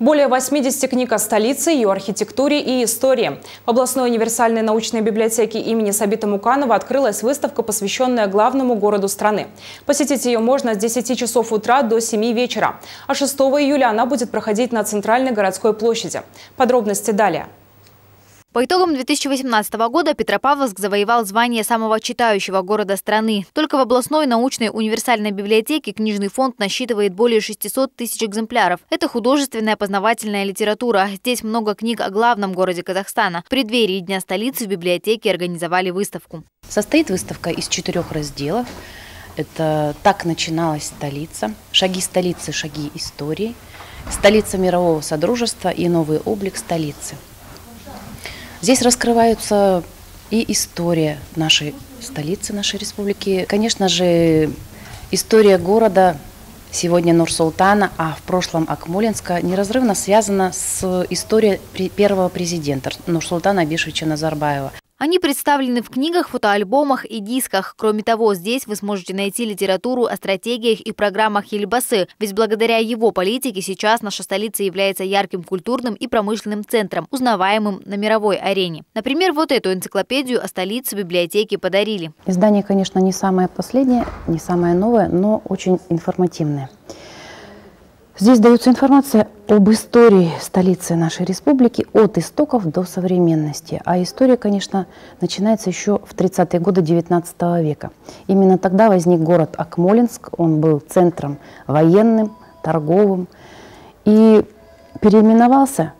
Более 80 книг о столице, ее архитектуре и истории. В областной универсальной научной библиотеке имени Сабита Муканова открылась выставка, посвященная главному городу страны. Посетить ее можно с 10 часов утра до 7 вечера. А 6 июля она будет проходить на Центральной городской площади. Подробности далее. По итогам 2018 года Петропавловск завоевал звание самого читающего города страны. Только в областной научной универсальной библиотеке книжный фонд насчитывает более 600 тысяч экземпляров. Это художественная познавательная литература. Здесь много книг о главном городе Казахстана. В преддверии Дня столицы в библиотеке организовали выставку. Состоит выставка из четырех разделов. Это «Так начиналась столица», «Шаги столицы, шаги истории», «Столица мирового содружества» и «Новый облик столицы». Здесь раскрываются и история нашей столицы, нашей республики. Конечно же, история города сегодня Нур-Султана, а в прошлом Акмолинска, неразрывно связана с историей первого президента Нур-Султана Абишевича Назарбаева. Они представлены в книгах, фотоальбомах и дисках. Кроме того, здесь вы сможете найти литературу о стратегиях и программах Ельбасы, ведь благодаря его политике сейчас наша столица является ярким культурным и промышленным центром, узнаваемым на мировой арене. Например, вот эту энциклопедию о столице библиотеки подарили. Издание, конечно, не самое последнее, не самое новое, но очень информативное. Здесь дается информация об истории столицы нашей республики от истоков до современности. А история, конечно, начинается еще в 30-е годы 19 века. Именно тогда возник город Акмолинск. Он был центром военным, торговым и переименовался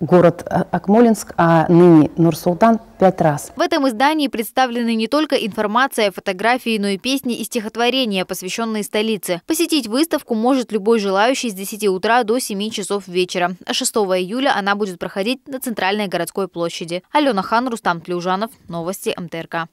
город Акмолинск, а ныне Нур-Султан пять раз. В этом издании представлены не только информация, фотографии, но и песни и стихотворения, посвященные столице. Посетить выставку может любой желающий с 10 утра до 7 часов вечера. А 6 июля она будет проходить на Центральной городской площади. Алена Хан, Рустам Тлюжанов. Новости МТРК.